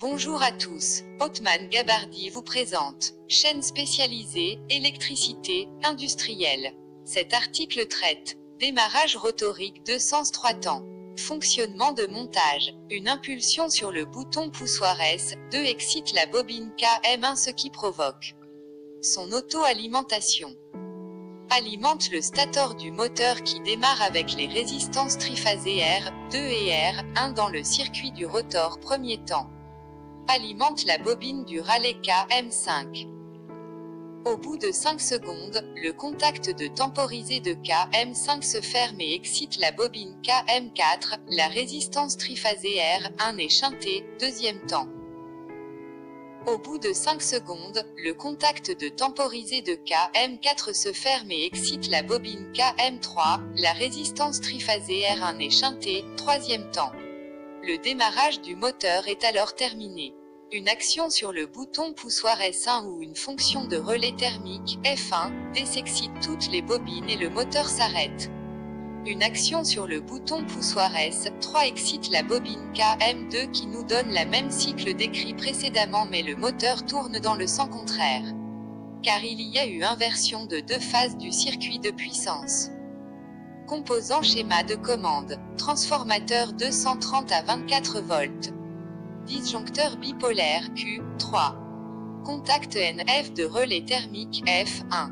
Bonjour à tous, Hotman Gabardi vous présente, chaîne spécialisée, électricité, industrielle. Cet article traite, démarrage rotorique de sens 3 temps. Fonctionnement de montage, une impulsion sur le bouton poussoir S2 excite la bobine KM1 ce qui provoque son auto-alimentation alimente le stator du moteur qui démarre avec les résistances triphasées R2 et R1 dans le circuit du rotor premier temps. Alimente la bobine du rallye KM5. Au bout de 5 secondes, le contact de temporisé de KM5 se ferme et excite la bobine KM4, la résistance triphasée R1 est chantée, deuxième temps. Au bout de 5 secondes, le contact de temporisé de KM4 se ferme et excite la bobine KM3, la résistance triphasée R1 est chantée, troisième temps. Le démarrage du moteur est alors terminé. Une action sur le bouton poussoir S1 ou une fonction de relais thermique F1 désexcite toutes les bobines et le moteur s'arrête. Une action sur le bouton poussoir S3 excite la bobine KM2 qui nous donne la même cycle décrit précédemment mais le moteur tourne dans le sens contraire. Car il y a eu inversion de deux phases du circuit de puissance. Composant schéma de commande, transformateur 230 à 24 volts. Disjoncteur bipolaire Q3. Contact NF de relais thermique F1.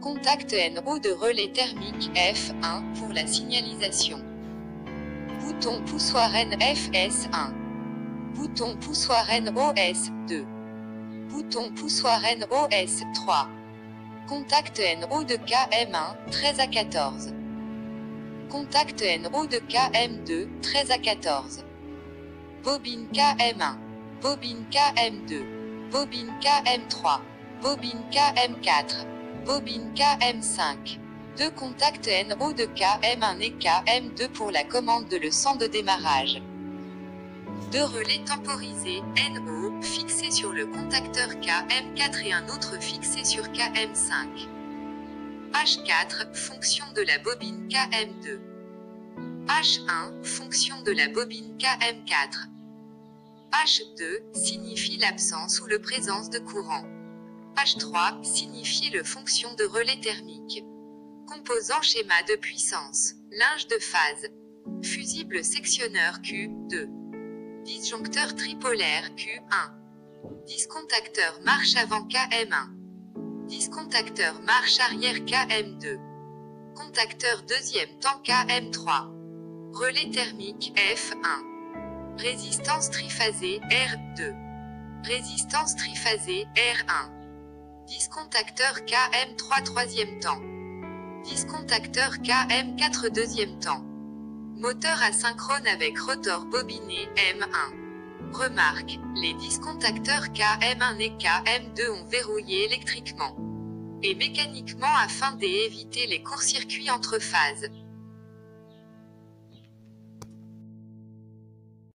Contact NO de relais thermique F1 pour la signalisation. Bouton poussoir NFS1. Bouton poussoir NOS2. Bouton poussoir NOS3. Contact NO de KM1 13 à 14. Contact NO de KM2 13 à 14. Bobine KM1. Bobine KM2. Bobine KM3. Bobine KM4 bobine KM5. Deux contacts NO de KM1 et KM2 pour la commande de leçon de démarrage. Deux relais temporisés NO fixés sur le contacteur KM4 et un autre fixé sur KM5. H4 fonction de la bobine KM2. H1 fonction de la bobine KM4. H2 signifie l'absence ou le présence de courant. H3 signifie le fonction de relais thermique. Composant schéma de puissance. Linge de phase. Fusible sectionneur Q2. Disjoncteur tripolaire Q1. Discontacteur marche avant KM1. Discontacteur marche arrière KM2. Contacteur deuxième temps KM3. Relais thermique F1. Résistance triphasée R2. Résistance triphasée R1. Discontacteur KM3 troisième temps. Discontacteur KM4 deuxième temps. Moteur asynchrone avec rotor bobiné M1. Remarque, les discontacteurs KM1 et KM2 ont verrouillé électriquement et mécaniquement afin d'éviter les courts-circuits entre phases.